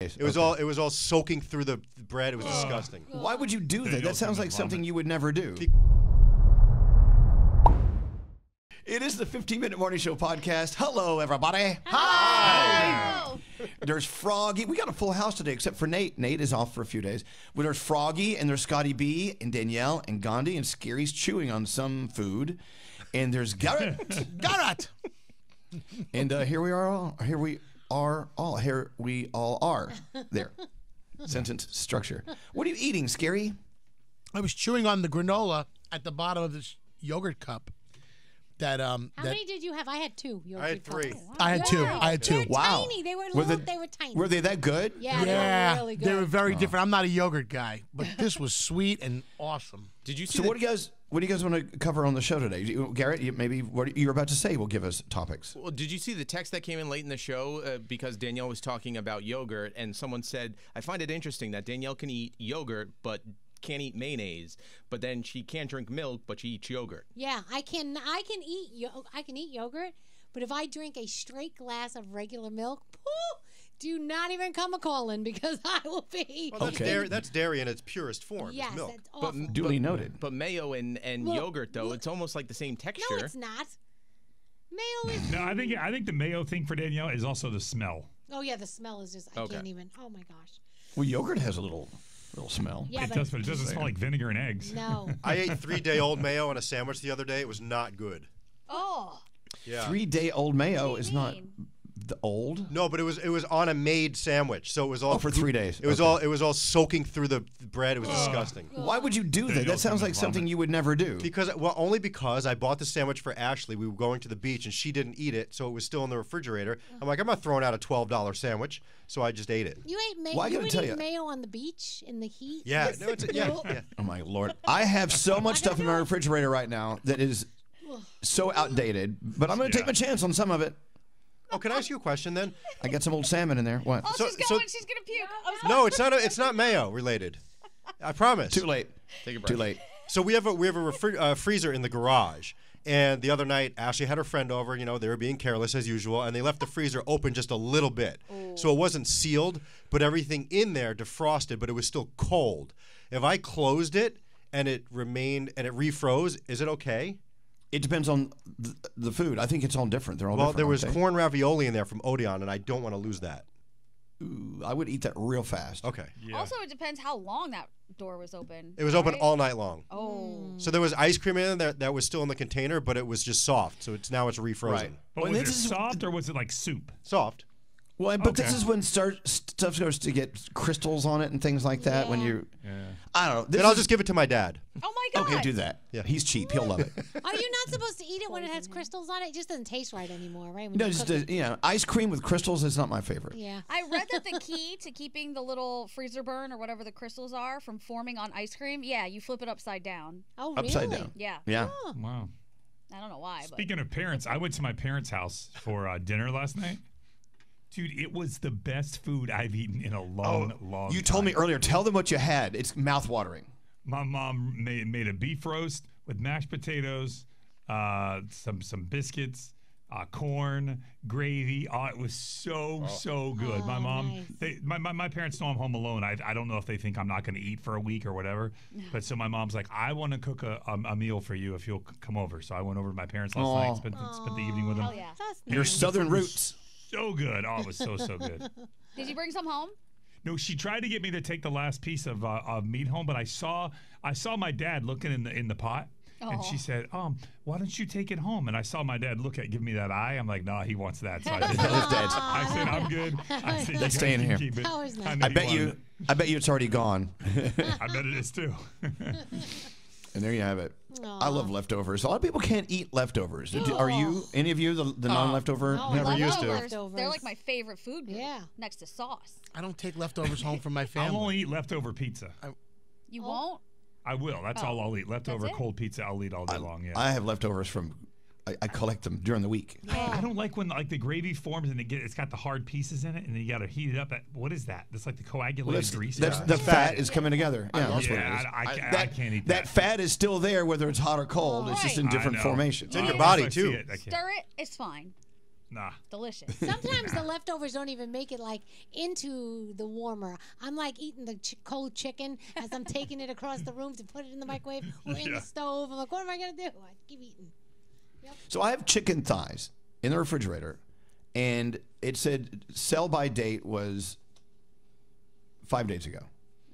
It was all it was all soaking through the bread. It was disgusting. Why would you do that? That sounds like something you would never do. It is the 15 Minute Morning Show podcast. Hello, everybody. Oh. There's Froggy. We got a full house today, except for Nate. Nate is off for a few days. Well, there's Froggy, and there's Scotty B, and Danielle, and Gandhi, and Scary's chewing on some food. And there's Garrett. Garrett. and uh, here we are all. Here we are all. Here we all are. There. Sentence structure. What are you eating, Scary? I was chewing on the granola at the bottom of this yogurt cup. That um How that many did you have? I had two. yogurt I had cups. three. I had two. Wow. I had two. They're Wow. tiny. They were Were little. the- they were tiny. Were they that good? Yeah, they were really good. they were very different. I'm not a yogurt guy, but this was sweet and awesome. Did you see? So the- what do you guys what do you guys want to cover on the show today? You- Garrett, you, maybe what you're about to say will give us topics. well, did you see the text that came in late in the show uh, because Danielle was talking about yogurt and someone said, "I find it interesting that Danielle can eat yogurt but can't eat mayonnaise, but then she can't drink milk but she eats yogurt." Yeah, I can. I can eat. Yo- I can eat yogurt, but if I drink a straight glass of regular milk, pooh, do not even come a calling because I will be. Well, that's Okay. dairy. That's dairy in its purest form. it's yes, milk. that's awful. Duly noted. But mayo and, and Look, yogurt though, look- it's almost like the same texture. no, it's not. Mayo is. No, I think I think the mayo thing for Danielle is also the smell. Oh yeah, the smell is just. I Okay. can't even. Oh my gosh. Well, yogurt has a little little smell. Yeah, it but does, but it doesn't smell like vinegar and eggs. no. I ate three day old mayo on a sandwich the other day. It was not good. Oh, Yeah. Three day old mayo is you not mean? The old. No, but it was it was on a made sandwich, so it was all Oh, for three days. It was Okay. all it was all soaking through the bread. It was disgusting. Why would you do that? That sounds some like something you would never do. Because well, only because I bought the sandwich for Ashley. We were going to the beach and she didn't eat it, so it was still in the refrigerator. I'm like, I'm not throwing out a twelve dollar sandwich, so I just ate it. You ate mayo. Well, I you would tell eat ya. mayo on the beach in the heat. Yeah, no, it's yeah, yeah. Oh my lord! I have so much stuff in my refrigerator right now that is so outdated. But I'm going to take Yeah. my chance on some of it. Oh, can I ask you a question then? I got some old salmon in there. What? oh, So- she's so- going. she's gonna puke. I'm. No, it's not. A, it's not mayo related. I promise. Too late. Take a breath. Too late. So we have a we have a refri- uh, freezer in the garage. And the other night, Ashley had her friend over. You know, they were being careless as usual, and they left the freezer open just a little bit, so it wasn't sealed, but everything in there defrosted, but it was still cold. If I closed it and it remained and it refroze, is it okay? It depends on the, the food. I think it's all different. They're all Well, different. there was they? corn ravioli in there from Odeon, and I don't want to lose that. Ooh, I would eat that real fast. Okay, Yeah. Also, it depends how long that door was open. it was open right? all night long. Oh, mm. So there was ice cream in there that, that was still in the container, but it was just soft. So it's now it's refrozen. Right. but Well, was it this is- soft or was it like soup? Soft. Well, but this is when start, stuff starts to get crystals on it and things like that. When Yeah. you, I don't know. This Then I'll just give it to my dad. oh my god. okay. Do that. Yeah. He's cheap. He'll love it. Are you not supposed to eat it when it has crystals on it? It just doesn't taste right anymore, right? When no, just cook uh, you know, ice cream with crystals is not my favorite. Yeah. I read that the key to keeping the little freezer burn or whatever the crystals are from forming on ice cream, yeah, you flip it upside down. Oh, really? Upside really? down. Yeah. Yeah. Wow. I don't know why, but Speaking of parents, I went to my parents' house for uh, dinner last night. Dude, it was the best food I've eaten in a long, long Oh, You told me earlier. Tell them what you had. It's mouth-watering. My mom made, made a beef roast with mashed potatoes, uh, some some biscuits, uh, corn, gravy. Oh, it was so so good. my Oh, mom, nice. they, my, my my parents know I'm home alone. I, I don't know if they think I'm not going to eat for a week or whatever. But so my mom's like, I want to cook a, a, a meal for you if you'll c- come over. So I went over to my parents last Aw. night, spent the, spent the evening with them. yeah. Your nice. southern food was roots. So good. Oh, it was so so good. Did you bring some home? No, she tried to get me to take the last piece of, uh, of meat home, but I saw I saw my dad looking in the in the pot, and she said, "Um, why don't you take it home?" And I saw my dad look at give me that eye. I'm like, "No, he wants that." So I, did. His dad's- I said, "I'm good." I said, "You That's guys staying can here. keep it." That was nice. I, know I bet wanted you. I bet you it's already gone. I bet it is too. And there you have it. I love leftovers. A lot of people can't eat leftovers. Do- Are you any of you the, the oh, non-leftover? no, I never love used to. leftovers. Leftovers, They're like my favorite food group. Yeah. Next to sauce. I don't take leftovers home from my family. I'll only eat leftover pizza. You oh. won't? I will. That's oh. all I'll eat. Leftover cold pizza. I'll eat all day long. Yeah. I have leftovers from. I, I collect them during the week. I don't like when like the gravy forms and it get it's got the hard pieces in it and then you got to heat it up. At, what is that? That's like the coagulated Well, that's, grease. that's the fat is coming together. Yeah, that's what it Yeah. I- I ca- I that, can't eat that. that. fat is still there, whether it's hot or cold. It's just in different I know. formations. in your body, if I see too. it, Stir it, it's fine. Nah. Delicious. Sometimes the leftovers don't even make it like into the warmer. I'm like eating the ch- cold chicken as I'm taking it across the room to put it in the microwave or in Yeah. the stove. I'm like, what am I gonna do? I keep eating. So I have chicken thighs in the refrigerator, and it said sell by date was five days ago.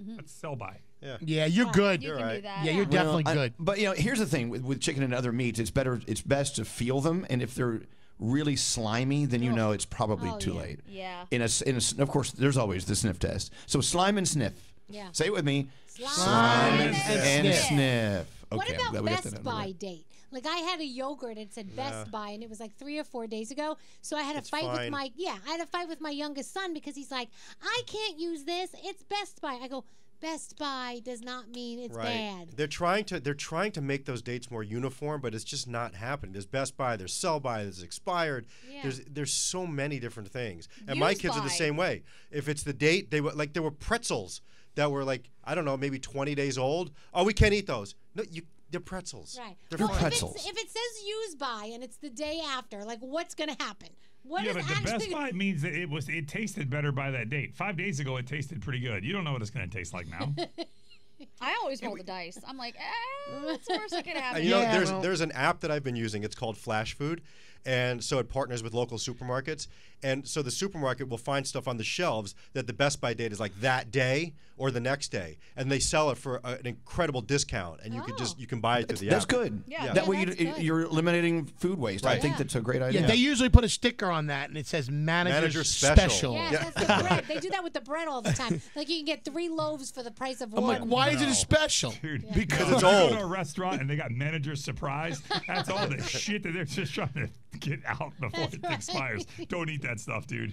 Mm-hmm. That's sell by. Yeah, yeah, you're good. You can do right. that. Yeah, you're Well, definitely I- good. but you know, here's the thing with, with chicken and other meats, it's better. It's best to feel them, and if they're really slimy, then you oh. know it's probably Oh, too yeah. late. Yeah. In a, in a s- of course, there's always the sniff test. So slime and sniff. Yeah. Say it with me. Slime and, and sniff. sniff. What Okay, I'm about glad we got that Best out of the way. Date? Like I had a yogurt and it said Best By and it was like three or four days ago. So I had a It's fight with fine. my yeah, I had a fight with my youngest son because he's like, I can't use this. It's Best By. I go, Best By does not mean it's bad. They're trying to they're trying to make those dates more uniform, but it's just not happening. There's Best By, there's Sell By, there's expired. Yeah. There's there's so many different things. And my Use kids are the same way. If it's the date, they were like there were pretzels that were like I don't know, maybe 20 days old. Oh, we can't eat those. No, you they're pretzels. Right. They're Well, fine. if, pretzels. if it says use by and it's the day after, like what's gonna happen? What yeah, is but the actually Best By means that it was it tasted better by that date. Five days ago, it tasted pretty good. You don't know what it's going to taste like now. I always roll the dice. I'm like, eh, what's the worst that could happen? You know, Yeah, there's well- there's an app that I've been using. It's called Flashfood, and so it partners with local supermarkets. And so the supermarket will find stuff on the shelves that the Best By date is like that day or the next day, and they sell it for a, an incredible discount. And you can just Oh. you can buy it through the app. That's app. good. Yeah. That Yeah, way you, good. you're eliminating food waste. I think Yeah. that's a great Yeah, idea. they usually put a sticker on that and it says manager, Manager special. special. Yeah, Yeah. that's the bread. They do that with the bread all the time. Like you can get three loaves for the price of one. I'm one. like, why is it a special? Dude, Because no, it's you go to a restaurant and they got manager surprise. That's all the shit that they're just trying to get out before it expires. Don't eat that stuff, dude.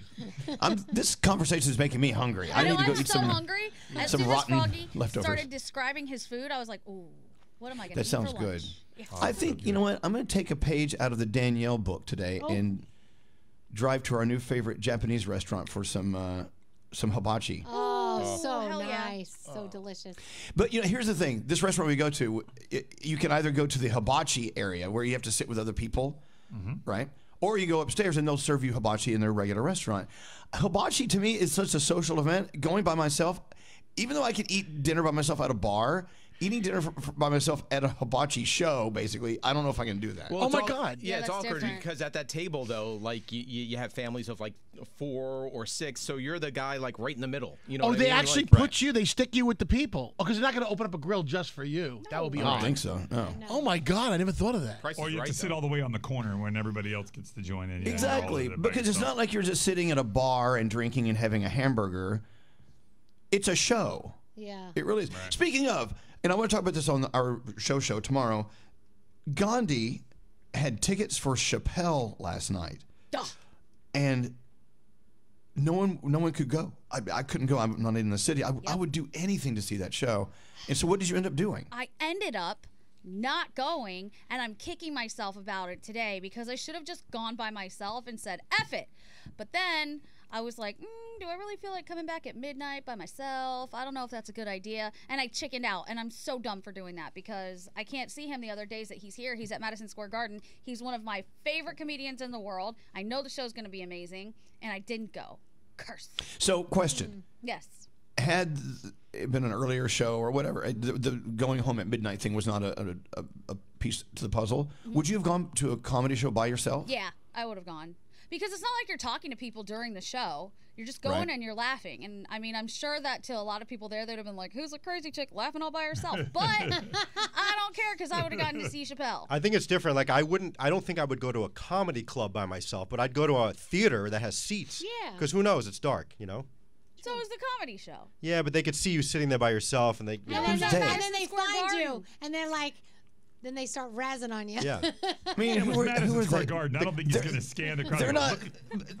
I'm, this conversation is making me hungry. I, I know need to go I'm eat so some. hungry. As some soon as rotten Froggy leftovers. started describing his food, I was like, ooh, what am I going to That sounds for good. lunch? Yeah. I think you know what? I'm going to take a page out of the Danielle book today and drive to our new favorite Japanese restaurant for some uh, some hibachi. Oh, so hell yeah. nice, so delicious. But you know, here's the thing: this restaurant we go to, i you can either go to the hibachi area where you have to sit with other people, right? Or you go upstairs and they'll serve you hibachi in their regular restaurant. Hibachi to me is such a social event. Going by myself, even though I could eat dinner by myself at a bar, eating dinner f- f- by myself at a hibachi show, basically, I don't know if I can do that. Well, Oh my all- God. Yeah, Yeah, it's awkward different. because at that table though, like you, you, you have families of like four or six, so you're the guy like right in the middle. You know? Oh, what I they mean? actually Like- put you, they stick you with the people. Oh, because they're not going to open up a grill just for you. That would be I don't odd. think so. No. Oh my God, I never thought of that. Price Or you have right, to sit though. all the way on the corner when everybody else gets to join in. Yeah, Exactly, of it by because it's not like you're just sitting at a bar and drinking and having a hamburger. It's a show. Yeah. It really is. Speaking of, and I want to talk about this on our show show tomorrow. Gandhi had tickets for Chappelle last night, and no one no one could go. I, I couldn't go. I'm not in the city. I, I would do anything to see that show. And so, what did you end up doing? I ended up not going, and I'm kicking myself about it today because I should have just gone by myself and said, F it. But then I was like, mm, do I really feel like coming back at midnight by myself? I don't know if that's a good idea. And I chickened out, and I'm so dumb for doing that because I can't see him the other days that he's here. He's at Madison Square Garden. He's one of my favorite comedians in the world. I know the show's going to be amazing, and I didn't go. Curse. So, question: Yes. Had it been an earlier show or whatever, uh, the, the going home at midnight thing was not a, a, a, a piece to the puzzle. Would you have gone to a comedy show by yourself? Yeah, I would have gone. Because it's not like you're talking to people during the show. You're just going Right. and you're laughing. And I mean, I'm sure that to a lot of people there, they'd have been like, who's a crazy chick laughing all by herself? But I don't care because I would have gotten to see Chappelle. I think it's different. Like I wouldn't. I don't think I would go to a comedy club by myself, but I'd go to a theater that has seats. Yeah. Because who knows? It's dark. You know. So is the comedy show. Yeah, but they could see you sitting there by yourself, and they. You And know, then, Who's they, they? and then they Square find you, and they're like, then they start razzing on you. yeah. I mean, It who was are, Madison who are Square they? Garden. I don't think he's They're- going to scan the crowd. They're not.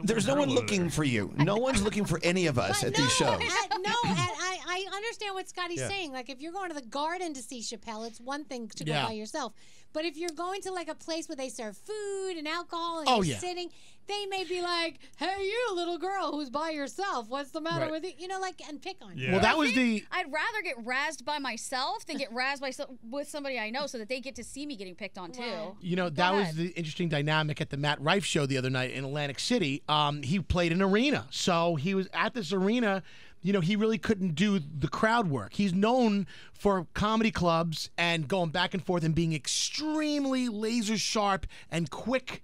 There's no one looking there. for you. No one's looking for any of us But at no, these shows. at- no, at, I, I understand what Scotty's Yeah. saying. Like, if you're going to the garden to see Chappelle, it's one thing to Yeah. go by yourself. But if you're going to like a place where they serve food and alcohol and Oh, you're yeah. sitting, they may be like, "Hey, you little girl who's by yourself. What's the matter Right. with you?" You know, like and pick on you. Well, that was the. I'd rather get razzed by myself than get razzed by so- with somebody I know, so that they get to see me getting picked on too. Right. You know, Go that was the interesting dynamic at the Matt Rife show the other night in Atlantic City. Um, he played an arena. So he was at this arena. You know, he really couldn't do the crowd work. He's known for comedy clubs and going back and forth and being extremely laser sharp and quick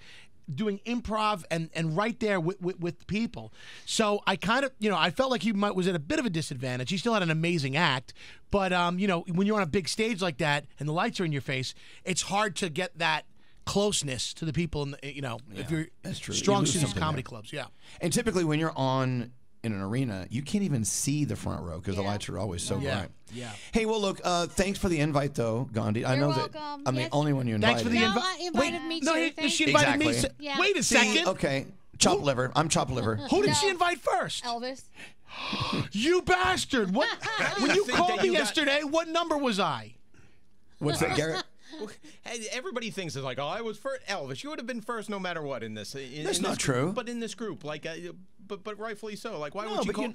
doing improv and and right there with, with, with people. So I kind of, you know, I felt like he might was at a bit of a disadvantage. He still had an amazing act, but um, you know, when you're on a big stage like that and the lights are in your face, it's hard to get that closeness to the people in the, you know, if you're that's true. You strong lose suits comedy there. clubs, yeah. And typically, when you're on in an arena, you can't even see the front row because the lights are always so Yeah. bright. Yeah. Hey, well, look. Uh, thanks for the invite, though, Gandhi. I You're know that. I'm Yes. the only one you invited. Thanks for the invite. I invited me no, too, he- thank she you. invited me. Exactly. se- Yeah. Wait a See, second. okay. Chop liver. I'm chop liver. Who did she invite first? Elvis. You bastard! What? when you called me you got- yesterday, what number was I? What's that, Garrett? Hey, Everybody thinks it's like, oh, I was first. Elvis, you would have been first no matter what in this. In, That's in not this true. But in this group, like, uh, but but rightfully so. Like, why No, would you call you-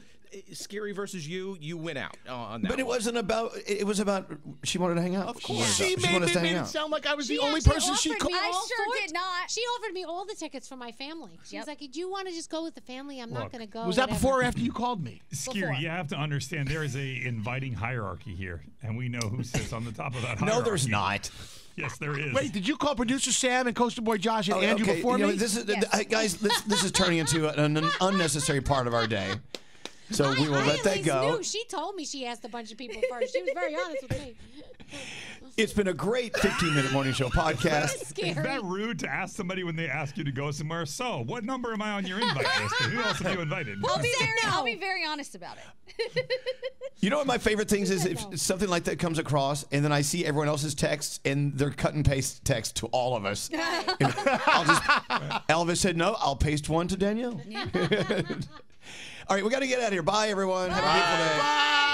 Scary versus you? You win out on that. But it one. wasn't about. It was about. She wanted to hang out. Of course. She she made, wanted me, made it sound like I was She the only person she called. I sure did not. She offered me all the tickets for my family. She Yep. was like, "Do you want to just go with the family? I'm not going to go." Was that whatever." before or after you called me? Scary, you have to understand there is a inviting hierarchy here, and we know who sits on the top of that hierarchy. No, there's not. Yes, there is. Wait, did you call producer Sam and Coaster Boy Josh and Oh, Andrew okay, before you know, me? this is Yes. uh, guys. This this is turning into an, an unnecessary part of our day. So I, we will I let that go. Knew. She told me she asked a bunch of people first. She was very honest with me. It's been a great 15 minute morning show podcast. Is Scary. that rude to ask somebody when they ask you to go somewhere? So, what number am I on your invite list? Who else have you invited? I'll be said very, no? I'll be very honest about it. You know what my favorite things is if no? something like that comes across and then I see everyone else's texts and they're cut and paste text to all of us. I'll just, Elvis said no. I'll paste one to Danielle. All right, we got to get out of here. Bye, everyone. Bye. Have a beautiful day. Bye.